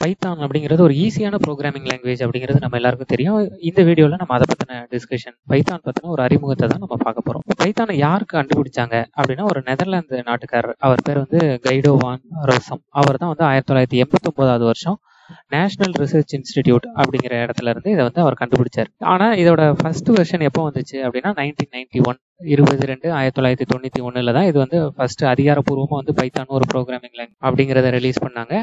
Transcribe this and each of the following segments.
Python அப்படிங்கிறது ஒரு ஈஸியான ப்ரோக்ராமிங் லாங்குவேஜ் அப்படிங்கிறது நம்ம எல்லாருக்கும் தெரியும். இந்த வீடியோவில் நம்ம அதை பற்றின டிஸ்கஷன் பைத்தான் பற்றின ஒரு அறிமுகத்தை தான் நம்ம பார்க்க போகிறோம் பைத்தானை யாருக்கு கண்டுபிடிச்சாங்க அப்படின்னா ஒரு நெதர்லாந்து நாட்டுக்காரர் அவர் பேர் வந்து கைடோவான் ரோசம் அவர் தான் வந்து ஆயிரத்தி தொள்ளாயிரத்தி எண்பத்தொம்போதாவது வருஷம் நேஷனல் ரிசர்ச் இன்ஸ்டிடியூட் அப்படிங்கிற இடத்துல இருந்து இதை வந்து அவர் கண்டுபிடிச்சார். ஆனால் இதோட ஃபர்ஸ்ட் வெர்ஷன் எப்போ வந்துச்சு அப்படின்னா நைன்டீன் நைன்டி ஒன் இருபது ரெண்டு ஆயிரத்தி தொள்ளாயிரத்தி தொண்ணூற்றி ஒன்றில் தான் இது வந்து ஃபர்ஸ்ட் அதிகாரப்பூர்வமாக வந்து பைத்தான் ஒரு ப்ரோக்ராமிங் லாங்குவேஜ் அப்படிங்கிறத ரிலீஸ் பண்ணாங்க.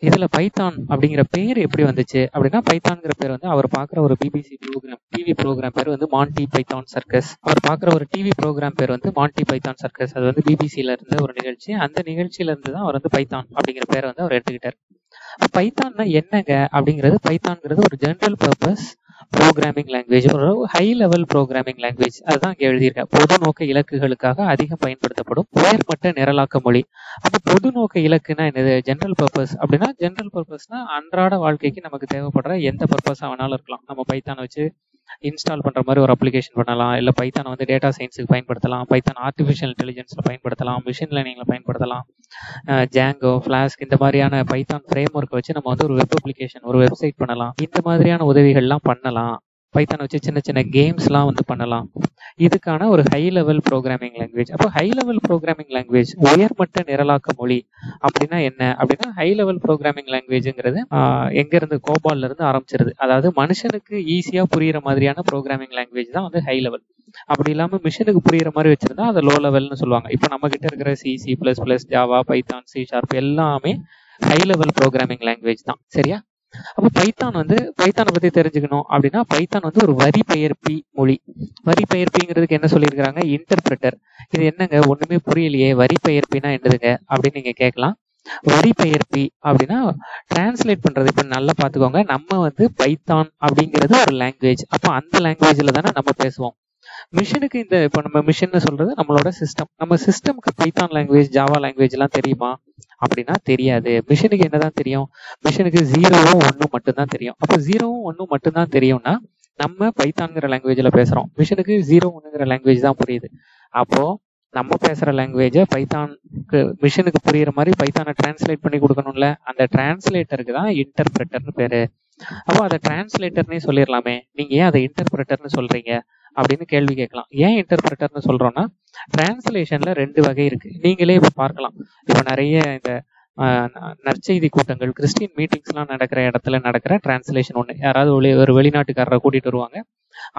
இதுல பைத்தான் அப்படிங்கிற பேர் எப்படி வந்துச்சு? அப்படின்னா பைத்தான்ங்கிற பேர் வந்து அவர் பார்க்குற ஒரு பிபிசி ப்ரோக்ராம் டிவி ப்ரோக்ராம் பேர் வந்து மாண்டி பைத்தான் சர்க்கஸ் அவர் பார்க்குற ஒரு டிவி ப்ரோக்ராம் பேர் வந்து மாண்டி பைத்தான் சர்க்கஸ் அது வந்து பிபிசியில இருந்து ஒரு நிகழ்ச்சி. அந்த நிகழ்ச்சியில இருந்து தான் அவர் வந்து பைத்தான் அப்படிங்கிற பேரை வந்து அவர் எடுத்துக்கிட்டார். பைத்தான்னா என்னங்க அப்படிங்கிறது பைத்தான்ங்கிறது ஒரு ஜென்ரல் பர்பஸ் ப்ரோக்ராமிங் லாங்குவேஜ் ஒரு ஹை லெவல் ப்ரோக்ராமிங் லாங்குவேஜ் அதுதான் இங்கே எழுதியிருக்கேன். பொது நோக்க இலக்குகளுக்காக அதிகம் பயன்படுத்தப்படும் உயர்மட்ட நிரலாக்க மொழி. அப்போ பொது நோக்க இலக்குனா என்னது? ஜென்ரல் பர்பஸ் அப்படின்னா ஜென்ரல் பர்பஸ்னா அன்றாட வாழ்க்கைக்கு நமக்கு தேவைப்படுற எந்த பர்பஸாக வேணாலும் இருக்கலாம். நம்ம பைத்தானை வச்சு இன்ஸ்டால் பண்ணுற மாதிரி ஒரு அப்ளிகேஷன் பண்ணலாம். இல்லை பைத்தானை வந்து டேட்டா சயின்ஸுக்கு பயன்படுத்தலாம். பைத்தான் ஆர்டிஃபிஷியல் இன்டெலிஜென்ஸில் பயன்படுத்தலாம். மிஷின் லேர்னிங்கில் பயன்படுத்தலாம். ஜாங்கோ ஃப்ளாஸ்க் இந்த மாதிரியான பைத்தான் ஃப்ரேம் ஒர்க்கை வச்சு நம்ம வந்து ஒரு வெப் அப்ளிகேஷன் ஒரு வெப்சைட் பண்ணலாம். இந்த மாதிரியான உதவிகள்லாம் பண்ணலாம். பைத்தான் வச்சு சின்ன சின்ன கேம்ஸ்லாம் வந்து பண்ணலாம். இதுக்கான ஒரு ஹை லெவல் ப்ரோக்ராமிங் லாங்குவேஜ் அப்போ ஹை லெவல் ப்ரோக்ராமிங் லாங்குவேஜ் உயர்மட்ட நிரலாக்க மொழி அப்படின்னா என்ன? அப்படின்னா ஹை லெவல் ப்ரோக்ராமிங் லாங்குவேஜுங்கிறது எங்கேருந்து கோபால்ல இருந்து ஆரம்பிச்சிருது. அதாவது மனுஷனுக்கு ஈஸியாக புரியுற மாதிரியான ப்ரோக்ராமிங் லாங்குவேஜ் தான் வந்து ஹை லெவல் அப்படி இல்லாமல் மிஷினுக்கு புரியுற மாதிரி வச்சிருந்தா அதை லோ லெவல்னு சொல்லுவாங்க. இப்போ நம்ம கிட்ட இருக்கிற C C plus plus Java Python C sharp எல்லாமே ஹை லெவல் ப்ரோக்ராமிங் லாங்குவேஜ் தான். சரியா? அப்போ பைத்தான் வந்து பைத்தானை பத்தி தெரிஞ்சுக்கணும் அப்படின்னா பைத்தான் வந்து ஒரு வரி பெயர்ப்பி மொழி. வரி பெயர்ப்பிங்கிறதுக்கு என்ன சொல்லியிருக்கிறாங்க? இன்டர்பிரட்டர் இது என்னங்க? ஒண்ணுமே புரியலையே. வரி பெயர்ப்பினா என்னதுங்க? அப்படின்னு நீங்க கேட்கலாம். வரி பெயர்ப்பி அப்படின்னா டிரான்ஸ்லேட் பண்றது. இப்ப நல்லா பாத்துக்கோங்க நம்ம வந்து பைத்தான் அப்படிங்கிறது ஒரு லாங்குவேஜ் அப்போ அந்த லாங்குவேஜ்ல தானே நம்ம பேசுவோம். மிஷினுக்கு இந்த இப்போ நம்ம மிஷின் சொல்றது நம்மளோட சிஸ்டம் நம்ம சிஸ்டம்க்கு பைத்தான் லாங்குவேஜ் ஜாவா லாங்குவேஜ் எல்லாம் தெரியுமா? அப்படின்னா தெரியாது. மிஷினுக்கு என்னதான் தெரியும்? மிஷினுக்கு ஜீரோவும் ஒன்றும் மட்டும்தான் தெரியும். அப்போ ஜீரோவும் ஒன்றும் மட்டும்தான் தெரியும்னா நம்ம பைத்தான்கிற லாங்குவேஜ்ல பேசுறோம். மிஷினுக்கு ஜீரோ ஒன்றுங்கிற லாங்குவேஜ் தான் புரியுது. அப்போ நம்ம பேசுற லாங்குவேஜை பைத்தானுக்கு மிஷினுக்கு புரியுற மாதிரி பைத்தானை டிரான்ஸ்லேட் பண்ணி கொடுக்கணும்ல? அந்த டிரான்ஸ்லேட்டருக்கு தான் இன்டர்பிரட்டர்னு பேரு. அப்போ அதை டிரான்ஸ்லேட்டர்னே சொல்லிடலாமே. நீங்க ஏன் அதை இன்டர்பிரட்டர்னு சொல்றீங்க? அப்படின்னு கேள்வி கேட்கலாம். ஏன் இன்டர்பிரட்டர்னு சொல்றோம்னா டிரான்ஸ்லேஷன்ல ரெண்டு வகை இருக்கு. நீங்களே இப்ப பார்க்கலாம். இப்ப நிறைய இந்த நற்செய்தி கூட்டங்கள் கிறிஸ்டின் மீட்டிங்ஸ்லாம் நடக்கிற இடத்துல நடக்கிற டிரான்ஸ்லேஷன் ஒன்று யாராவது வெளி ஒரு வெளிநாட்டுக்காரரை கூட்டிட்டு வருவாங்க.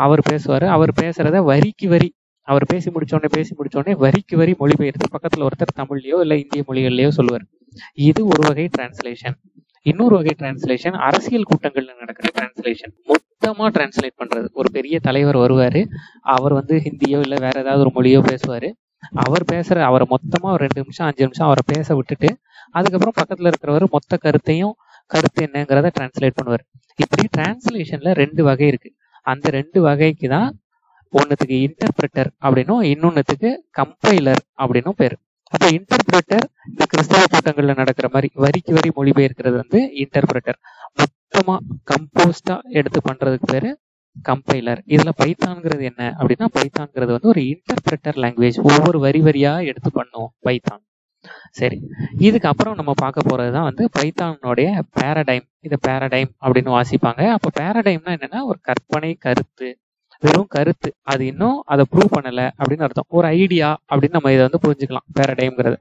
அவர் பேசுவாரு. அவர் பேசுறத வரிக்கு வரி. அவர் பேசி முடிச்சோடனே பேசி முடிச்சோடனே வரிக்கு வரி மொழிபெயர்த்து பக்கத்துல ஒருத்தர் தமிழ்லயோ இல்ல இந்திய மொழிகள்லயோ சொல்லுவார். இது ஒரு வகை டிரான்ஸ்லேஷன் இன்னொரு வகை டிரான்ஸ்லேஷன் அரசியல் கூட்டங்கள்ல நடக்கிற டிரான்ஸ்லேஷன் மொத்தமா டிரான்ஸ்லேட் பண்றது. ஒரு பெரிய தலைவர் வருவாரு. அவர் வந்து ஹிந்தியோ இல்ல வேற ஏதாவது ஒரு மொழியோ பேசுவாரு. அவர் பேசுற அவரை மொத்தமா ஒரு ரெண்டு நிமிஷம் அஞ்சு நிமிஷம் அவரை பேச விட்டுட்டு அதுக்கப்புறம் பக்கத்துல இருக்கிறவர் மொத்த கருத்தையும் கருத்து என்னங்கிறத டிரான்ஸ்லேட் பண்ணுவார். இப்படி டிரான்ஸ்லேஷன்ல ரெண்டு வகை இருக்கு. அந்த ரெண்டு வகைக்கு தான் ஒன்னுத்துக்கு இன்டர்பிரட்டர் அப்படின்னும் இன்னொன்னுத்துக்கு கம்பைலர் அப்படின்னும் பேரு. அப்ப இன்டர்பிரேட்டர் இந்த கிறிஸ்தவ கூட்டங்கள்ல நடக்கிற மாதிரி வரிக்கு வரி மொழிபெயர்க்கிறது வந்து இன்டர்பிரேட்டர் மொத்தமா கம்போஸ்டா எடுத்து பண்றதுக்கு பேரு கம்பைலர் இதுல பைத்தான்ங்கிறது என்ன அப்படின்னா பைத்தான்ங்கிறது வந்து ஒரு இன்டர்பிரேட்டர் லாங்குவேஜ் ஒவ்வொரு வரி வரியா எடுத்து பண்ணுவோம் பைத்தான். சரி. இதுக்கு அப்புறம் நம்ம பார்க்க போறதுதான் வந்து பைத்தானுடைய பேரடைம் இது பேரடைம் அப்படின்னு வாசிப்பாங்க. அப்போ பேரடைம்னா என்னன்னா ஒரு கற்பனை கருத்து. வெறும் கருத்து. அது இன்னும் அதை ப்ரூவ் பண்ணல அப்படின்னு அர்த்தம். ஒரு ஐடியா அப்படின்னு நம்ம இதை வந்து புரிஞ்சுக்கலாம் பேரடைம்ங்கிறது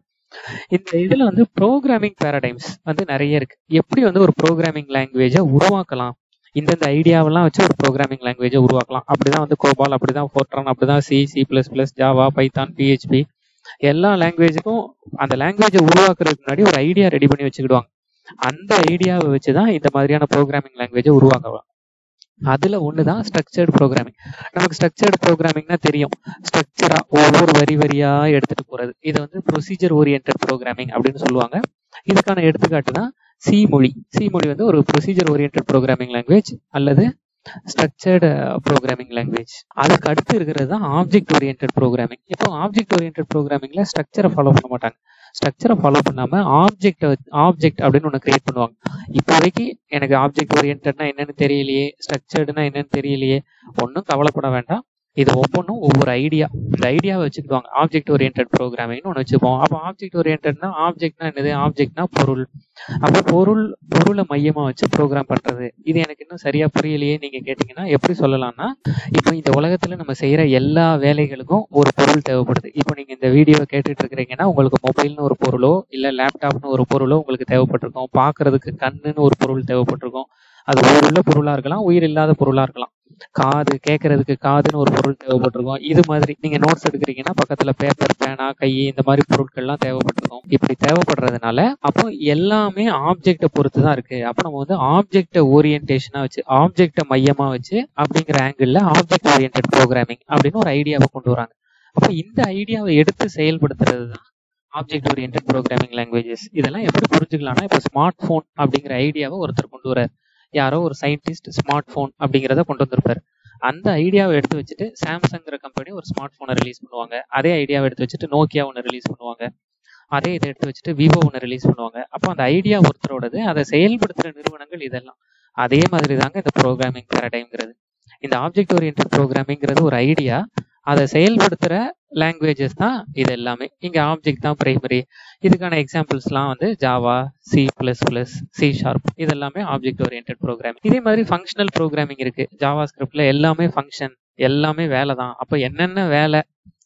இந்த இதுல வந்து ப்ரோக்ராமிங் பேரடைம்ஸ் வந்து நிறைய இருக்கு. எப்படி வந்து ஒரு ப்ரோக்ராமிங் லாங்குவேஜை உருவாக்கலாம்? இந்தந்த ஐடியாவெல்லாம் வச்சு ஒரு ப்ரோக்ராமிங் லாங்குவேஜை உருவாக்கலாம். அப்படிதான் வந்து கோபால் அப்படிதான் ஃபோர்ட்ரான் அப்படிதான் C C plus plus Java Python PHP எல்லா லாங்குவேஜுக்கும் அந்த லாங்குவேஜை உருவாக்குறதுக்கு முன்னாடி ஒரு ஐடியா ரெடி பண்ணி வச்சுக்கிடுவாங்க. அந்த ஐடியாவை வச்சுதான் இந்த மாதிரியான ப்ரோக்ராமிங் லாங்குவேஜை உருவாக்கலாம் அதில் ஒன்று தான் ஸ்ட்ரக்சர்டு ப்ரோக்ராமிங் நமக்கு ஸ்ட்ரக்சர்டு ப்ரோக்ராமிங்னா தெரியும். ஸ்ட்ரக்சராக ஒவ்வொரு வரி வரியாக எடுத்துகிட்டு போகிறது இது வந்து ப்ரொசீஜர் ஓரியன்ட் ப்ரோக்ராமிங் அப்படின்னு சொல்லுவாங்க. இதுக்கான எடுத்துக்காட்டு தான் சி மொழி. சி மொழி வந்து ஒரு ப்ரொசீஜர் ஓரியன்ட் ப்ரோக்ராமிங் லாங்குவேஜ் அல்லது ஸ்ட்ரக்சர்டு ப்ரோக்ராமிங் லாங்குவேஜ் அதுக்கு அடுத்து இருக்கிறது தான் ஆப்ஜெக்ட் ஓரியன்ட் ப்ரோக்ராமிங் இப்போ ஆப்ஜெக்ட் ஓரியன்ட் ப்ரோக்ராமிங்கில் ஸ்ட்ரக்சரை ஃபாலோ பண்ண மாட்டாங்க. ஸ்ட்ரக்சரை ஃபாலோ பண்ணாம ஆப்ஜெக்ட் ஆப்ஜெக்ட் அப்படின்னு ஒன்று கிரியேட் பண்ணுவாங்க. இப்போதைக்கு எனக்கு ஆப்ஜெக்ட் ஓரியன்டா என்னன்னு தெரியலையே ஸ்ட்ரக்சர்டுனா என்னன்னு தெரியலையே ஒன்றும் கவலைப்பட வேண்டாம். இது ஒவ்வொன்றும் ஒவ்வொரு ஐடியா இந்த ஐடியாவை வச்சுக்குவாங்க ஆப்ஜெக்ட் ஓரியன்ட் ப்ரோக்ராமிங்னு ஒன்று வச்சுப்போம் அப்போ ஆப்ஜெக்ட் ஓரியன்ட்னா ஆப்ஜெக்ட்னா என்னது? ஆப்ஜெக்ட்னா பொருள். அப்போ பொருள் பொருளை மையமாக வச்சு ப்ரோக்ராம் பண்ணுறது இது எனக்கு இன்னும் சரியா புரியலையே நீங்க கேட்டிங்கன்னா எப்படி சொல்லலாம்னா இப்போ இந்த உலகத்தில் நம்ம செய்கிற எல்லா வேலைகளுக்கும் ஒரு பொருள் தேவைப்படுது. இப்போ நீங்க இந்த வீடியோ கேட்டுட்டு இருக்கிறீங்கன்னா உங்களுக்கு மொபைல்னு ஒரு பொருளோ இல்லை லேப்டாப்னு ஒரு பொருளோ உங்களுக்கு தேவைப்பட்டிருக்கும். பார்க்கறதுக்கு கண்ணுன்னு ஒரு பொருள் தேவைப்பட்டிருக்கும். அது உயிருள்ள பொருளாக இருக்கலாம் உயிர் இல்லாத பொருளாக இருக்கலாம். காது கேட்கறதுக்கு காதுன்னு ஒரு பொருள் தேவைப்பட்டிருக்கும். இது மாதிரி நீங்க நோட்ஸ் எடுக்கிறீங்கன்னா பக்கத்துல பேப்பர் பேனா கை இந்த மாதிரி பொருட்கள்லாம் தேவைப்பட்டிருக்கும். இப்படி தேவைப்படுறதுனால அப்போ எல்லாமே ஆப்ஜெக்டை பொறுத்து தான் இருக்கு. அப்போ நம்ம வந்து ஆப்ஜெக்டை ஓரியன்டேஷனா வச்சு ஆப்ஜெக்டை மையமா வச்சு அப்படிங்கிற ஆங்கிள் ஆப்ஜெக்ட் ஓரியன்ட் ப்ரோக்ராமிங் அப்படின்னு ஒரு ஐடியாவை கொண்டு வராங்க. அப்போ இந்த ஐடியாவை எடுத்து செயல்படுத்துறது தான் ஆப்ஜெக்ட் ஓரியன்ட் ப்ரோக்ராமிங் லாங்குவேஜஸ் இதெல்லாம் எப்படி புரிஞ்சுக்கலாம்னா இப்போ ஸ்மார்ட் போன் அப்படிங்கிற ஐடியாவை ஒருத்தர் கொண்டு வரார் யாரோ ஒரு சயின்டிஸ்ட் ஸ்மார்ட் ஃபோன் அப்படிங்கிறத கொண்டு வந்திருப்பாரு. அந்த ஐடியாவை எடுத்து வச்சுட்டு சாம்சங்கிற கம்பெனி ஒரு ஸ்மார்ட் ஃபோனை ரிலீஸ் பண்ணுவாங்க. அதே ஐடியாவை எடுத்து வச்சுட்டு நோக்கியா ஒன்று ரிலீஸ் பண்ணுவாங்க. அதே இதை எடுத்து வச்சுட்டு விவோ ஒன்று ரிலீஸ் பண்ணுவாங்க. அப்போ அந்த ஐடியா ஒருத்தரோடது அதை செயல்படுத்துகிற நிறுவனங்கள் இதெல்லாம். அதே மாதிரி தாங்க இந்த ப்ரோக்ராமிங் பேரடைம்ங்கிறது இந்த ஆப்ஜெக்ட் ஓரியன்ட் ப்ரோக்ராமிங்கிறது ஒரு ஐடியா. அதை செயல்படுத்துகிற லாங்குவேஜஸ் தான் இது எல்லாமே. இங்கே ஆப்ஜெக்ட் தான் பிரைமரி இதுக்கான எக்ஸாம்பிள்ஸ்லாம் வந்து Java C plus plus C sharp இது எல்லாமே ஆப்ஜெக்ட் ஓரியன்ட் ப்ரோக்ராம் இதே மாதிரி ஃபங்க்ஷனல் ப்ரோக்ராமிங் இருக்குது ஜாவா ஸ்கிரிப்டில் எல்லாமே ஃபங்க்ஷன் எல்லாமே வேலை தான் அப்போ என்னென்ன வேலை?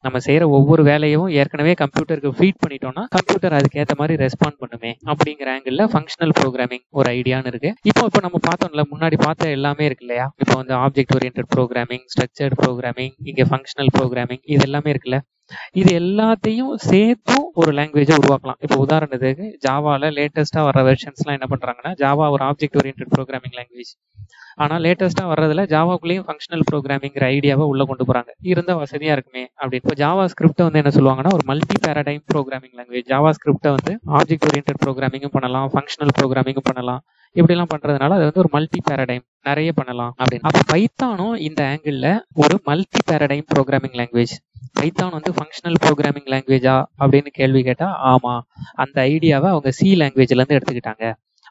நம்ம செய்யற ஒவ்வொரு வேலையும் ஏற்கனவே கம்ப்யூட்டருக்கு ஃபீட் பண்ணிட்டோம்னா கம்ப்யூட்டர் அதுக்கேற்ற மாதிரி ரெஸ்பாண்ட் பண்ணுமே அப்படிங்கிற ஆங்கிள் ஃபங்க்ஷனல் ப்ரோக்ராமிங் ஒரு ஐடியான்னு இருக்கு. இப்போ இப்போ நம்ம பார்த்தோம்ல முன்னாடி பார்த்த எல்லாமே இருக்கு இல்லையா? இப்போ வந்து object oriented programming structured programming இங்க ஃபங்க்ஷனல் ப்ரோக்ராமிங் இது எல்லாமே இருக்குல்ல? இது எல்லாத்தையும் சேர்த்தும் ஒரு லாங்குவேஜை உருவாக்கலாம். இப்போ உதாரணத்துக்கு ஜாவால லேட்டஸ்டா வர வெர்ஷன்ஸ்லாம் என்ன பண்றாங்கன்னா ஜாவா ஒரு ஆப்ஜெக்ட் ஓரியன்ட் ப்ரோக்ராமிங் லாங்குவேஜ் ஆனா லேட்டஸ்ட்டாக வர்றதுல ஜாவாக்குள்ளேயும் ஃபங்க்ஷனல் ப்ரோக்ராமிங்கிற ஐடியாவை உள்ள கொண்டு போறாங்க. இருந்தால் வசதியா இருக்குமே அப்படின்னு. இப்போ ஜாவா ஸ்கிரிப்டை வந்து என்ன சொல்லுவாங்கன்னா ஒரு multi paradigm programming language Java ஸ்கிரிப்டை வந்து ஆப்ஜெக்ட் ஓரியன்ட் ப்ரோக்ராமிங்கும் பண்ணலாம் ஃபங்க்ஷனல் ப்ரோக்ராமிங்கும் பண்ணலாம். இப்படிலாம் பண்றதுனால அது வந்து ஒரு மல்டி பேரடைம் நிறைய பண்ணலாம் அப்படின்னு. அப்போ பைத்தானும் இந்த ஆங்கிளில் ஒரு multi paradigm programming language Python வந்து ஃபங்க்ஷனல் ப்ரோக்ராமிங் லாங்குவேஜா அப்படின்னு கேள்வி கேட்டால் ஆமா. அந்த ஐடியாவை அவங்க சி லாங்குவேஜ்ல இருந்து எடுத்துக்கிட்டாங்க.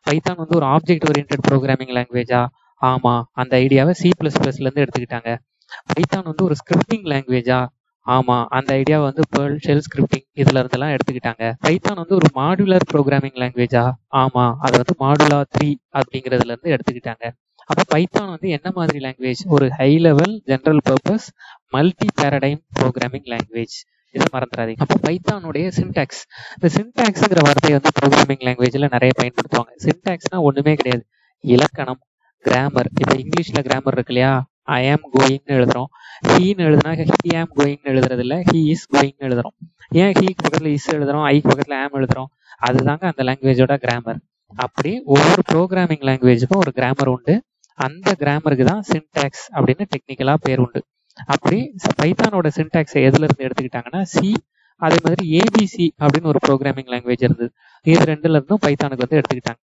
பைத்தான் வந்து ஒரு ஆப்ஜெக்ட் ஓரியன்ட் ப்ரோக்ராமிங் லாங்குவேஜா ஆமா அந்த ஐடியாவை சி பிளஸ் பிளஸ்ல இருந்து எடுத்துக்கிட்டாங்க. பைத்தான் வந்து ஒரு ஸ்கிரிப்டிங் லாங்குவேஜா ஆமா அந்த ஐடியாவை வந்து பேர்ல் ஷெல் ஸ்கிரிப்டிங் இதுல இருந்தெல்லாம் எடுத்துக்கிட்டாங்க. பைத்தான் வந்து ஒரு மாடுலர் ப்ரோக்ராமிங் லாங்குவேஜா ஆமா அதை வந்து மாடுலா த்ரீ அப்படிங்கறதுல இருந்து எடுத்துக்கிட்டாங்க. அப்ப பைத்தான் வந்து என்ன மாதிரி லாங்குவேஜ் ஒரு high level general purpose multi paradigm programming language இதை மறந்துடாதீங்க. அப்போ பைத்தானுடைய சின்டாக்ஸ் இந்த சின்டாக்ஸ்ங்கிற வார்த்தையை வந்து ப்ரோக்ராமிங் லாங்குவேஜில் நிறைய பயன்படுத்துவாங்க. சின்டாக்ஸ்னா ஒன்றுமே கிடையாது. இலக்கணம் கிராமர் இப்போ இங்கிலீஷில் கிராமர் இருக்கு இல்லையா ஐ ஆம் கோயிங்னு எழுதுறோம். ஹீன்னு எழுதுனா ஹி ஆம் கோயிங்னு எழுதுறது இல்லை ஹி இஸ் கோயிங்னு எழுதுறோம். ஏன் ஹீக்கு பக்கத்தில் இஸ் எழுதுறோம் ஐக்கு பக்கத்தில் ஆம் எழுதுறோம்? அதுதாங்க அந்த லாங்குவேஜோட கிராமர் அப்படி ஒவ்வொரு ப்ரோக்ராமிங் லாங்குவேஜுக்கும் ஒரு கிராமர் உண்டு. அந்த கிராமருக்கு தான் சின்டாக்ஸ் அப்படின்னு டெக்னிக்கலாக பேர் உண்டு. அப்படி பைத்தானோட சின்டாக்ஸை எதுல இருந்து எடுத்துக்கிட்டாங்கன்னா சி அதே மாதிரி ஏபிசி அப்படின்னு ஒரு ப்ரோக்ராமிங் லாங்குவேஜ் இருந்தது. இது ரெண்டுல இருந்தும் பைத்தானுக்கு வந்து எடுத்துக்கிட்டாங்க.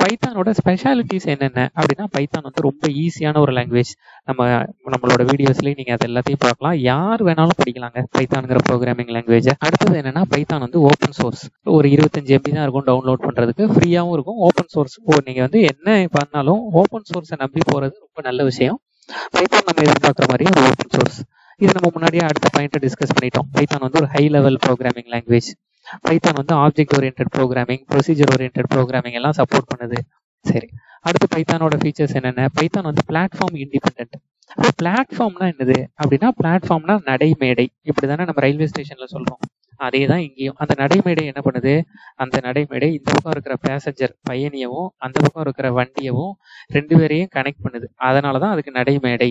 பைத்தானோட ஸ்பெஷாலிட்டிஸ் என்னென்ன? அப்படின்னா பைத்தான் வந்து ரொம்ப ஈஸியான ஒரு லாங்குவேஜ் நம்ம நம்மளோட வீடியோஸ்லயும் நீங்க அது எல்லாத்தையும் பார்க்கலாம். யார் வேணாலும் படிக்கலாங்க பைத்தானுங்கிற ப்ரோக்ராமிங் லாங்குவேஜ் அடுத்தது என்னன்னா பைத்தான் வந்து ஓப்பன் சோர்ஸ் ஒரு இருபத்தஞ்சு எம்பி தான் இருக்கும் டவுன்லோட் பண்றதுக்கு. ஃப்ரீயாவும் இருக்கும் ஓப்பன் சோர்ஸ் ஓ வந்து என்ன பண்ணாலும் ஓப்பன் சோர்ஸை நம்பி போகிறது ரொம்ப நல்ல விஷயம். பைத்தான் நம்ம எதிர்பார்க்குற மாதிரி ஒரு ஓப்பன் சோர்ஸ் இது நம்ம முன்னாடியே அடுத்த பாயிண்ட்டை டிஸ்கஸ் பண்ணிட்டோம். பைத்தான் வந்து ஒரு high level programming language Python வந்து object oriented programming procedure oriented programming எல்லாம் சப்போர்ட் பண்ணுது. சரி. அடுத்து பைத்தானோட ஃபீச்சர்ஸ் என்னென்ன? பைத்தான் வந்து பிளாட்ஃபார்ம் இண்டிபெண்ட் அப்போ பிளாட்ஃபார்ம்னா என்னது? அப்படின்னா பிளாட்ஃபார்ம்னா நடைமேடை. இப்படிதானே நம்ம ரயில்வே ஸ்டேஷன்ல சொல்றோம். அதே தான் இங்கேயும். அந்த நடைமேடை என்ன பண்ணுது? அந்த நடைமேடை இந்த பக்கம் இருக்கிற பேசஞ்சர் பயணியவும் அந்த பக்கம் இருக்கிற வண்டியவும் ரெண்டு பேரையும் கனெக்ட் பண்ணுது. அதனால தான் அதுக்கு நடைமேடை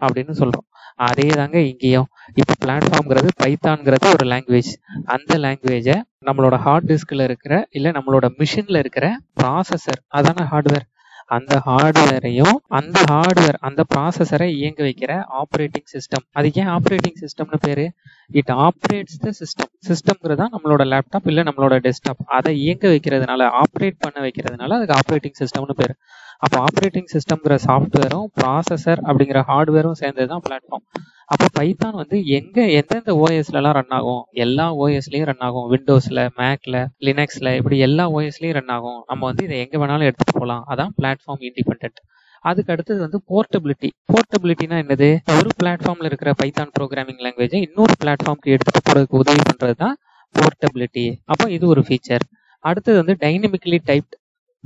அப்படின்னு சொல்றோம். அதே தாங்க இங்கேயும். இப்போ பிளாட்ஃபார்ம்ங்கிறது பைத்தான்ங்கிறது ஒரு லாங்குவேஜ் அந்த லாங்குவேஜை நம்மளோட ஹார்ட் டிஸ்கில் இருக்கிற இல்ல நம்மளோட மிஷின்ல இருக்கிற ப்ராசஸர் அதான ஹார்ட்வேர் அந்த ஹார்ட்வேரையும் அந்த ஹார்ட்வேர் அந்த ப்ராசஸரை இயங்க வைக்கிற ஆப்ரேட்டிங் சிஸ்டம் அதுக்கு ஏன் ஆப்ரேட்டிங் சிஸ்டம்னு பேரு? இட் ஆப்ரேட்ஸ் த சிஸ்டம் சிஸ்டம்ங்கிறது தான் நம்மளோட லேப்டாப் இல்லை நம்மளோட டெஸ்க்டாப் அதை இயங்க வைக்கிறதுனால ஆப்ரேட் பண்ண வைக்கிறதுனால அதுக்கு ஆப்ரேட்டிங் சிஸ்டம்னு பேர். அப்போ ஆப்ரேட்டிங் சிஸ்டம்ங்கிற சாஃப்ட்வேரும் ப்ராசஸர் அப்படிங்கிற ஹார்ட்வேரும் சேர்ந்தது தான் பிளாட்ஃபார்ம் அப்போ பைத்தான் வந்து எங்க எந்தெந்த ஓஎஸ்லலாம் ரன் ஆகும்? எல்லா ஓஎஸ்லயும் ரன் ஆகும். விண்டோஸ்ல மேக்ல லினக்ஸ்ல இப்படி எல்லா ஓஎஸ்லயும் ரன் ஆகும். நம்ம வந்து இதை எங்க வேணாலும் எடுத்துட்டு போகலாம் அதான் பிளாட்ஃபார்ம் இண்டிபெண்ட் அதுக்கு அடுத்தது வந்து போர்ட்டபிலிட்டி போர்ட்டபிலிட்டினா என்னது? ஒரு பிளாட்ஃபார்ம்ல இருக்கிற பைத்தான் ப்ரோக்ராமிங் லாங்குவேஜை இன்னொரு பிளாட்ஃபார்ம்க்கு எடுத்துட்டு போறதுக்கு உதவி பண்றது தான் போர்ட்டபிலிட்டி அப்போ இது ஒரு ஃபீச்சர் அடுத்தது வந்து டைனமிக்கலி டைப்ட்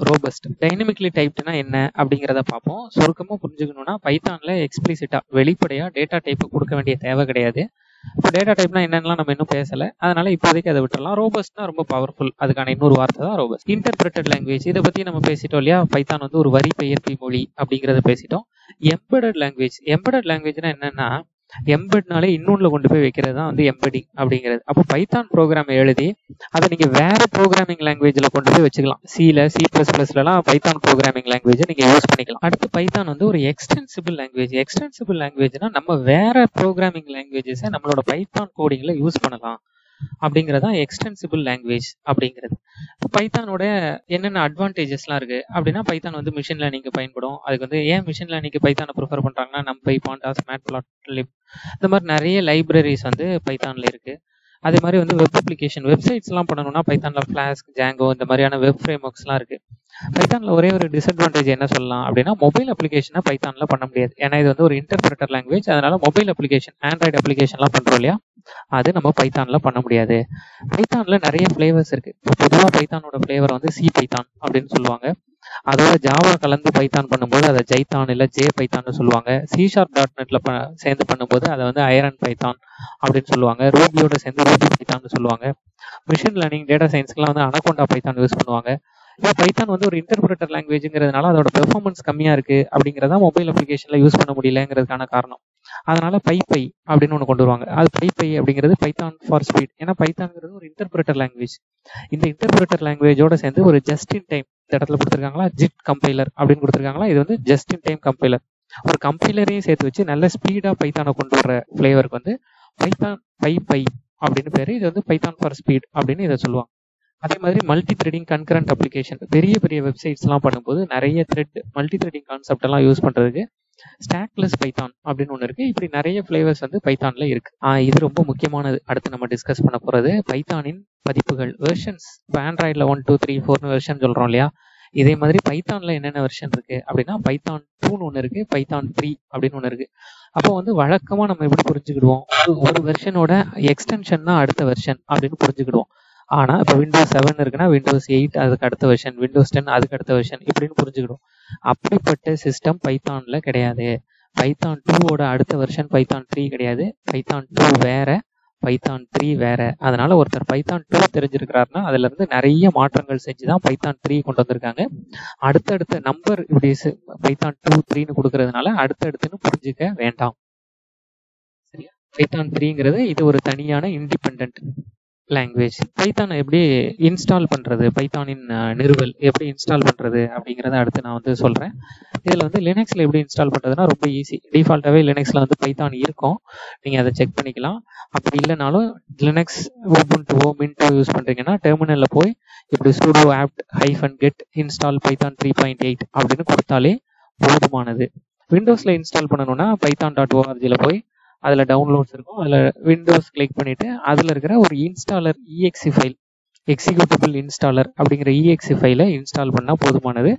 ரோபஸ்ட் டைனமிக்கலி டைப்டுனா என்ன அப்படிங்கிறத பார்ப்போம். சுருக்கமாக புரிஞ்சுக்கணும்னா பைத்தானில் எக்ஸ்பிளிசிட்டாக வெளிப்படையாக டேட்டா டைப் கொடுக்க வேண்டிய தேவை கிடையாது. இப்போ டேட்டா டைப்னா என்னென்னலாம் நம்ம இன்னும் பேசலை. அதனால இப்போதைக்கு அதை விட்டுறலாம். ரோபஸ்ட்னா ரொம்ப பவர்ஃபுல் அதுக்கான இன்னொரு வார்த்தை தான் ரோபஸ்ட் இன்டர்பிரட்டட் லாங்குவேஜ் இதை பற்றி நம்ம பேசிட்டோம் இல்லையா? பைத்தான் வந்து ஒரு வரி பெயர்ப்பி மொழி அப்படிங்கிறத பேசிட்டோம். எம்படட் லாங்குவேஜ் எம்படட் லாங்குவேஜ்னா என்னன்னா எம்பெட்னாலே இன்னொன்னுல கொண்டு போய் வைக்கிறது தான் வந்து எம்பெடிங் அப்படிங்கிறது. அப்போ பைத்தான் ப்ரோக்ராம் எழுதி அதை நீங்க வேற ப்ரோக்ராமிங் லாங்குவேஜ்ல கொண்டு போய் வச்சுக்கலாம். சில சி பிளஸ் பிளஸ்லாம் பைத்தான் ப்ரோக்ராமிங் லாங்குவேஜ் நீங்க யூஸ் பண்ணிக்கலாம். அடுத்து பைத்தான் வந்து ஒரு எக்ஸ்டென்சிபிள் லாங்குவேஜ் எக்ஸ்டென்சிபிள் லாங்குவேஜ்னா நம்ம வேற ப்ரோக்ராமிங் லாங்குவேஜஸை நம்மளோட பைத்தான் கோடிங்ல யூஸ் பண்ணலாம். அப்படிங்கிறதா தான் எக்ஸ்டென்சிபிள் லாங்குவேஜ் அப்படிங்கிறது. பைத்தானோட என்னென்ன அட்வான்டேஜஸ்லாம் இருக்கு? அப்படின்னா பைத்தான் வந்து மிஷின் லேர்னிங்க்கு பயன்படும். அதுக்கு வந்து ஏன் மிஷின் லேர்னிங்க்கு பைத்தானை ப்ரிஃபர் பண்றாங்கன்னா NumPy pandas matplotlib இந்த மாதிரி நிறைய லைப்ரரிஸ் வந்து பைத்தான்ல இருக்கு. அதே மாதிரி வந்து வெப் அப்ளிகேஷன் வெப்சைட்ஸ்லாம் பண்ணணும்னா பைத்தானில் ஃப்ளாஸ்க் ஜாங்கோ இந்த மாதிரியான வெப் ஃப்ரேம் ஒர்க்ஸ்லாம் இருக்கு. பைத்தானில் ஒரே ஒரு டிஸ்அட்வான்டேஜ் என்ன சொல்லலாம் அப்படின்னா மொபைல் அப்ளிகேஷனை பைத்தானில் பண்ண முடியாது. ஏன்னா இது வந்து ஒரு இன்டர்பிரட்டர் லாங்குவேஜ் அதனால மொபைல் அப்ளிகேஷன் ஆண்ட்ராய்டு அப்ளிகேஷன்லாம் பண்ணுறோம் இல்லையா? அது நம்ம பைத்தான்ல பண்ண முடியாது. பைத்தான்ல நிறைய ஃப்ளேவர்ஸ் இருக்கு. இப்போ பொதுவாக பைத்தானோட ஃப்ளேவர் வந்து சி பைத்தான் அப்படின்னு சொல்லுவாங்க. அதோட ஜாவா கலந்து பைத்தான் பண்ணும்போது அதை ஜைத்தான் இல்ல ஜே பைத்தான்னு சொல்லுவாங்க. சி ஷார்ப் டாட் நெட்ல சேர்ந்து பண்ணும்போது அதை வந்து ஐரன் பைத்தான் அப்படின்னு சொல்லுவாங்க. ரூபியோட சேர்ந்து ரூபி பைத்தான்னு சொல்லுவாங்க. மிஷின் லேர்னிங் டேட்டா சயின்ஸ்க்குலாம் வந்து அனகொண்டா பைத்தான் யூஸ் பண்ணுவாங்க. இப்போ பைத்தான் வந்து ஒரு இன்டர்பிரட்டர் லாங்குவேஜ்ங்கிறதுனால அதோட பெர்ஃபார்மன்ஸ் கம்மியா இருக்கு அப்படிங்கிறதா மொபைல் அப்ளிகேஷன்ல யூஸ் பண்ண முடியலங்கிறதுக்கான காரணம். அதனால பைப்பை அப்படின்னு ஒன்று கொண்டு வருவாங்க. அது பைப்பை அப்படிங்கிறது பைத்தான் ஃபார் ஸ்பீட் ஏன்னா பைத்தான்ங்கிறது ஒரு இன்டர்பிரட்டர் லாங்குவேஜ் இந்த இன்டர்பிரட்டர் லாங்குவேஜோட சேர்ந்து ஒரு ஜஸ்ட் இன் டைம் இந்த இடத்துல கொடுத்துருக்காங்களா? ஜிட் கம்பைலர் அப்படின்னு கொடுத்துருக்காங்களா? இது வந்து ஜஸ்ட் இன் டைம் கம்பைலர் ஒரு கம்பைலரையும் சேர்த்து வச்சு நல்ல ஸ்பீடாக பைத்தானை கொண்டு வர ஃப்ளேவருக்கு வந்து பைத்தான் பை பை அப்படின்னு பேர். இது வந்து பைத்தான் ஃபார் ஸ்பீட் அப்படின்னு இதை சொல்லுவாங்க. அதே மாதிரி மல்டி த்ரெடிங் கன்கரண்ட் அப்ளிகேஷன் பெரிய பெரிய வெப்சைட்ஸ்லாம் பண்ணும்போது நிறைய த்ரெட் மல்டி த்ரெடிங் கான்செப்ட் எல்லாம் யூஸ் பண்ணுறதுக்கு ஸ்டாக்லெஸ் பைத்தான் அப்படின்னு ஒன்று இருக்கு. இப்படி நிறைய ஃப்ளேவர்ஸ் வந்து பைத்தான்ல இருக்கு. இது ரொம்ப முக்கியமானது. அடுத்து நம்ம டிஸ்கஸ் பண்ண போறது பைத்தானின் பதிப்புகள். வெர்ஷன்ஸ் இப்போ ஆண்ட்ராய்டில் ஒன் டூ த்ரீ ஃபோர்னு வெர்ஷன் சொல்றோம் இல்லையா? இதே மாதிரி பைத்தான்ல என்னென்ன வெர்ஷன் இருக்கு? அப்படின்னா பைத்தான் டூன்னு ஒன்று இருக்கு. பைத்தான் த்ரீ அப்படின்னு ஒன்று இருக்கு. அப்போ வந்து வழக்கமா நம்ம எப்படி புரிஞ்சுக்கிடுவோம்? ஒரு வெர்ஷனோட எக்ஸ்டென்ஷன் தான் அடுத்த வெர்ஷன் அப்படின்னு புரிஞ்சுக்கிடுவோம். ஆனால் இப்போ விண்டோஸ் செவன் இருக்குன்னா விண்டோஸ் எயிட் அதுக்கு அடுத்த வெர்ஷன் விண்டோஸ் டென் அதுக்கு அடுத்த வெர்ஷன் இப்படின்னு புரிஞ்சுக்கிடும். அப்படிப்பட்ட சிஸ்டம் பைத்தானில் கிடையாது. பைத்தான் டூவோட அடுத்த வெர்ஷன் பைத்தான் த்ரீ கிடையாது. பைத்தான் டூ வேற பைத்தான் த்ரீ வேற. அதனால ஒருத்தர் பைத்தான் டூ தெரிஞ்சிருக்கிறாருன்னா அதுல இருந்து நிறைய மாற்றங்கள் செஞ்சு தான் பைத்தான் த்ரீ கொண்டு வந்திருக்காங்க. அடுத்தடுத்த நம்பர் இப்படி பைத்தான் டூ த்ரீன்னு கொடுக்கறதுனால அடுத்தடுத்துன்னு புரிஞ்சுக்க வேண்டாம். சரியா? பைத்தான் த்ரீங்கிறது இது ஒரு தனியான இண்டிபெண்ட் லாங்குவேஜ் பைத்தானை எப்படி இன்ஸ்டால் பண்ணுறது பைத்தானின் நிறுவல் எப்படி இன்ஸ்டால் பண்ணுறது அப்படிங்கிறத அடுத்து நான் வந்து சொல்கிறேன் இதில் வந்து லினக்ஸில் எப்படி இன்ஸ்டால் பண்ணுறதுனா ரொம்ப ஈஸி டிஃபால்ட்டாகவே லினக்ஸில் வந்து பைத்தான் இருக்கும். நீங்கள் அதை செக் பண்ணிக்கலாம். அப்படி இல்லைனாலும் Linux Ubuntu Minto use பண்ணுறீங்கன்னா டெர்மினலில் போய் இப்படி sudo apt hyphen get install Python three point eight அப்படின்னு கொடுத்தாலே போதுமானது. விண்டோஸில் இன்ஸ்டால் பண்ணணும்னா பைத்தான் டாட் ஓஆர்ஜியில் போய் அதில் டவுன்லோட்ஸ் இருக்கும். அதில் விண்டோஸ் கிளிக் பண்ணிவிட்டு அதில் இருக்கிற ஒரு installer EXE file executable installer அப்படிங்கிற இஎக்ஸி ஃபைலை இன்ஸ்டால் பண்ணால் போதுமானது.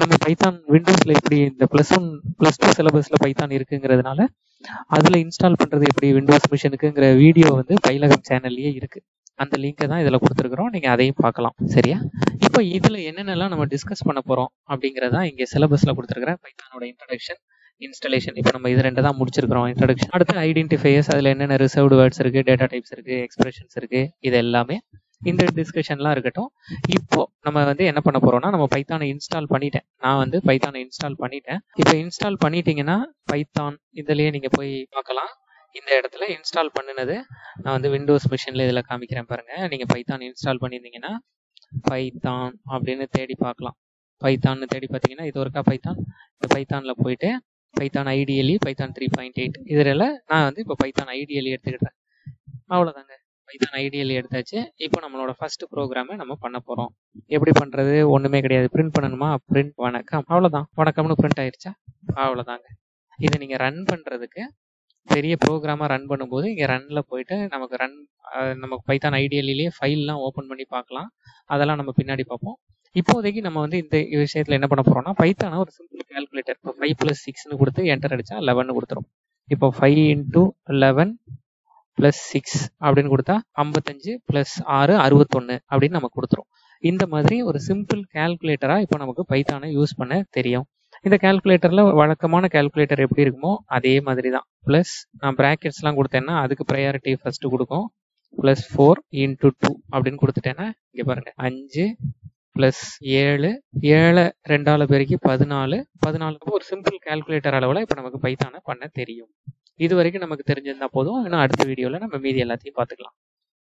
நம்ம பைத்தான் விண்டோஸில் எப்படி இந்த ப்ளஸ் ஒன் ப்ளஸ் டூ சிலபஸில் பைத்தான் இருக்குங்கிறதுனால அதில் இன்ஸ்டால் பண்ணுறது எப்படி விண்டோஸ் மிஷினுக்குங்கிற வீடியோ வந்து பைலகம் சேனல்லையே இருக்குது அந்த லிங்கை தான் இதில் கொடுத்துருக்குறோம். நீங்கள் அதையும் பார்க்கலாம். சரியா? இப்போ இதில் என்னென்னலாம் நம்ம டிஸ்கஸ் பண்ண போகிறோம் அப்படிங்கிறதா இங்கே சிலபஸில் கொடுத்துருக்குறேன் பைத்தானோட இன்ட்ரடக்ஷன் இன்ஸ்டலேஷன் இப்போ நம்ம இது ரெண்டு தான் முடிச்சிருக்கிறோம். இன்ட்ரடக்ஷன் அடுத்து ஐடென்டிஃபையர்ஸ் அதில் என்னென்ன ரிசர்வ்டு வேர்ட்ஸ் இருக்கு டேட்டா டைப்ஸ் இருக்கு எக்ஸ்பிரஷன்ஸ் இருக்கு இது எல்லாமே இந்த டிஸ்கஷன்லாம் இருக்கட்டும். இப்போ நம்ம வந்து என்ன பண்ண போறோம்னா நம்ம பைத்தானை இன்ஸ்டால் பண்ணிட்டேன். நான் வந்து பைத்தானை இன்ஸ்டால் பண்ணிட்டேன். இப்போ இன்ஸ்டால் பண்ணிட்டீங்கன்னா பைத்தான் இதுலயே நீங்க போய் பார்க்கலாம். இந்த இடத்துல இன்ஸ்டால் பண்ணினது நான் வந்து விண்டோஸ் மிஷின்ல இதில் காமிக்கிறேன் பாருங்க. நீங்க பைத்தான் இன்ஸ்டால் பண்ணியிருந்தீங்கன்னா பைத்தான் அப்படின்னு தேடி பார்க்கலாம். பைத்தான்னு தேடி பார்த்தீங்கன்னா இது ஒருக்கா பைத்தான் இந்த பைத்தானில் போயிட்டு Python ideally Python three point eight இதில் நான் வந்து இப்போ பைத்தான் ஐடியலி எடுத்துக்கிட்டேன். அவ்வளோதாங்க பைத்தான் ஐடியலி எடுத்தாச்சு. இப்போ நம்மளோட ஃபர்ஸ்ட் ப்ரோக்ராமை நம்ம பண்ண போகிறோம் எப்படி பண்ணுறது ஒன்றுமே கிடையாது. பிரிண்ட் பண்ணணுமா? பிரிண்ட் வணக்கம். அவ்வளோதான் வணக்கம்னு பிரிண்ட் ஆயிடுச்சா அவ்வளோதாங்க இதை நீங்கள் ரன் பண்ணுறதுக்கு பெரிய ப்ரோக்ராமாக ரன் பண்ணும்போது இங்கே ரன்னில் போயிட்டு நமக்கு ரன் நமக்கு பைத்தான் ஐடியலிலேயே ஃபைல்லாம் ஓப்பன் பண்ணி பார்க்கலாம். அதெல்லாம் நம்ம பின்னாடி பார்ப்போம். இப்போதைக்கு நம்ம வந்து இந்த விஷயத்துல என்ன பண்ண போறோம்னா பைத்தானா ஒரு சிம்பிள் கால்குலேட்டர் இப்போ ஃபைவ் பிளஸ் சிக்ஸ்னு கொடுத்து என்டர் அடிச்சா லெவன் கொடுத்துரும். இப்போ five into eleven plus six அப்படின்னு கொடுத்தா ஐம்பத்தஞ்சு ப்ளஸ் ஆறு அறுபத்தொன்று அப்படின்னு நமக்கு கொடுத்துரும். இந்த மாதிரி ஒரு சிம்பிள் கால்குலேட்டராக இப்போ நமக்கு பைத்தானை யூஸ் பண்ண தெரியும். இந்த கால்குலேட்டரில் வழக்கமான கால்குலேட்டர் எப்படி இருக்குமோ அதே மாதிரி தான் ப்ளஸ் நான் ப்ராக்கெட்ஸ்லாம் கொடுத்தேன்னா அதுக்கு ப்ரையாரிட்டி ஃபர்ஸ்ட் கொடுக்கும். ப்ளஸ் ஃபோர் இன்டூ டூ அப்படின்னு கொடுத்துட்டேன்னா இங்கே பாருங்க அஞ்சு ப்ளஸ் ஏழு ஏழை ரெண்டால பெருக்கி பதினாலு. பதினாலு ஒரு சிம்பிள் கால்குலேட்டர் அளவில் இப்போ நமக்கு பைத்தானை பண்ண தெரியும். இது வரைக்கும் நமக்கு தெரிஞ்சிருந்தா போதும். ஏன்னா அடுத்த வீடியோவில் நம்ம மீதி எல்லாத்தையும் பார்த்துக்கலாம்.